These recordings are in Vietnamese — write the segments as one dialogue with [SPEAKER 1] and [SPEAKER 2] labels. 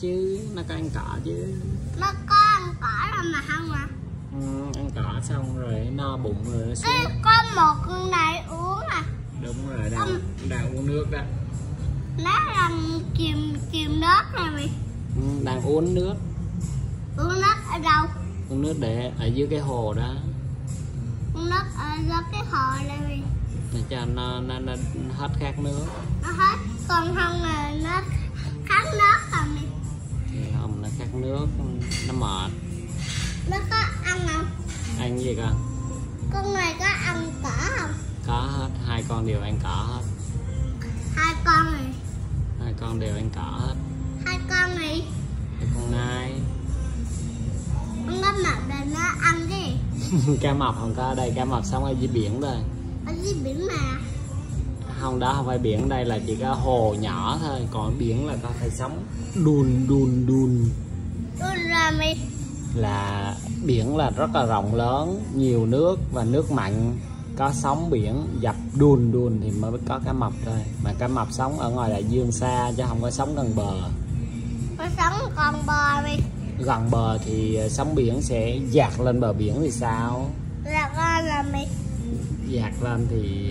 [SPEAKER 1] chứ nó có ăn cỏ chứ.
[SPEAKER 2] Nó có ăn cỏ rồi mà không à?
[SPEAKER 1] Ừ, ăn cỏ xong rồi no bụng rồi nó xuống.
[SPEAKER 2] Ê, có một con này uống à?
[SPEAKER 1] Đúng rồi đang đang uống nước đó.
[SPEAKER 2] Nó đang chìm chìm nước này mày.
[SPEAKER 1] Ừ, đang uống nước.
[SPEAKER 2] Uống nước ở đâu?
[SPEAKER 1] Uống nước để ở dưới cái hồ đó.
[SPEAKER 2] Uống nước ở dưới cái hồ này mày.
[SPEAKER 1] Để cho nó nó, nó hết khát nước.
[SPEAKER 2] Nó hết còn không là nó khát nước à mày
[SPEAKER 1] nước nó mệt.
[SPEAKER 2] Nó có ăn không?
[SPEAKER 1] Ăn gì con
[SPEAKER 2] con này có ăn cỏ không?
[SPEAKER 1] Có hết hai con đều ăn cỏ hết.
[SPEAKER 2] Hai con này.
[SPEAKER 1] Hai con đều ăn cỏ hết.
[SPEAKER 2] Hai con này.
[SPEAKER 1] Cái con nai.
[SPEAKER 2] Con có mặt là nó ăn gì?
[SPEAKER 1] Cá mập không có ở đây cá mập sống ở dưới biển thôi.
[SPEAKER 2] Ở dưới biển mà.
[SPEAKER 1] Không đó không phải biển đây là chỉ có hồ nhỏ thôi. Còn biển là có phải sống đun đun đun là biển là rất là rộng lớn nhiều nước và nước mặn. Có sóng biển dập đun đun thì mới có cá mập thôi. Mà cá mập sống ở ngoài đại dương xa chứ không có sống gần bờ.
[SPEAKER 2] Nó sống con bò mày
[SPEAKER 1] gần bờ thì sóng biển sẽ dạt lên bờ biển thì sao?
[SPEAKER 2] Là con là mày
[SPEAKER 1] dạt lên thì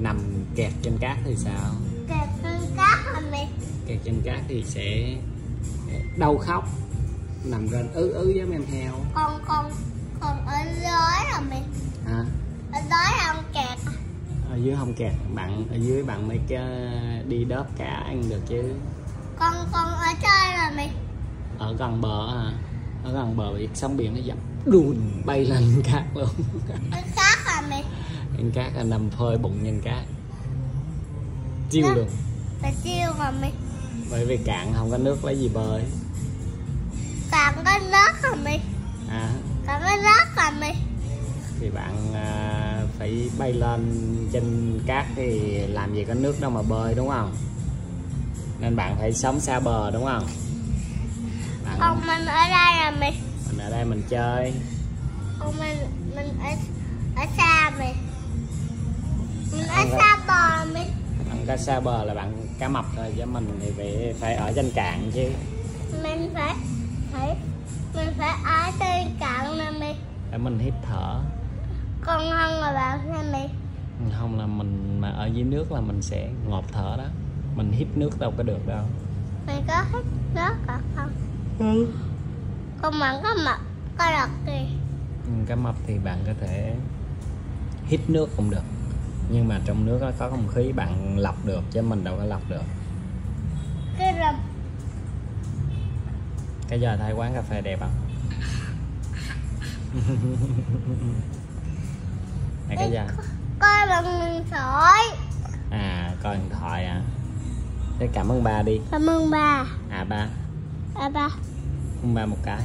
[SPEAKER 1] nằm kẹt trên cát thì sao?
[SPEAKER 2] Kẹt con cá hả mày
[SPEAKER 1] kẹt trên cát thì sẽ đau khóc nằm trên ứ ứ giống em heo.
[SPEAKER 2] Còn còn còn ở dưới là mày
[SPEAKER 1] hả?
[SPEAKER 2] Ở dưới không kẹt?
[SPEAKER 1] Ở dưới không kẹt bạn ở dưới bạn mới đi đớp cá ăn được chứ.
[SPEAKER 2] Còn còn ở trên là mày
[SPEAKER 1] ở gần bờ hả? Ở gần bờ bị sóng biển nó dập đùn bay lên cát luôn.
[SPEAKER 2] Ở khác là mày
[SPEAKER 1] ăn cát là nằm phơi bụng nhân cát. Chiêu luôn.
[SPEAKER 2] là chiêu mà mày
[SPEAKER 1] bởi vì cạn không có nước lấy gì bơi
[SPEAKER 2] có nước hả mày?
[SPEAKER 1] À.
[SPEAKER 2] Còn có nước là mày?
[SPEAKER 1] Thì bạn à, phải bay lên trên cát thì làm gì có nước đâu mà bơi đúng không? Nên bạn phải sống xa bờ đúng không? Bạn
[SPEAKER 2] còn mình ở đây là mày?
[SPEAKER 1] Mình ở đây mình chơi.
[SPEAKER 2] Còn mình mình ở ở xa mày. Mình ở
[SPEAKER 1] Không
[SPEAKER 2] xa bờ mày.
[SPEAKER 1] Không có xa bờ là bạn cá mập thôi chứ mình thì phải phải ở trên cạn chứ.
[SPEAKER 2] Mình phải phải mình phải ở trên cạn là mày.
[SPEAKER 1] Để mình hít thở.
[SPEAKER 2] Còn không là bạn là mày.
[SPEAKER 1] Không là mình mà ở dưới nước là mình sẽ ngộp thở đó. Mình hít nước đâu có được đâu.
[SPEAKER 2] Mày có thích nước à không còn bạn có mập có đợt gì
[SPEAKER 1] Ừ, cá mập thì bạn có thể hít nước cũng được. Nhưng mà trong nước nó có không khí bạn lọc được chứ mình đâu có lọc được.
[SPEAKER 2] Cái rầm
[SPEAKER 1] cái giờ thấy quán cà phê đẹp không? Này cái giờ.
[SPEAKER 2] Coi bằng điện thoại.
[SPEAKER 1] À coi điện thoại à thế cảm ơn ba đi.
[SPEAKER 2] Cảm ơn ba.
[SPEAKER 1] À ba.
[SPEAKER 2] Ba ba.
[SPEAKER 1] Ơn ba một cái